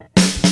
you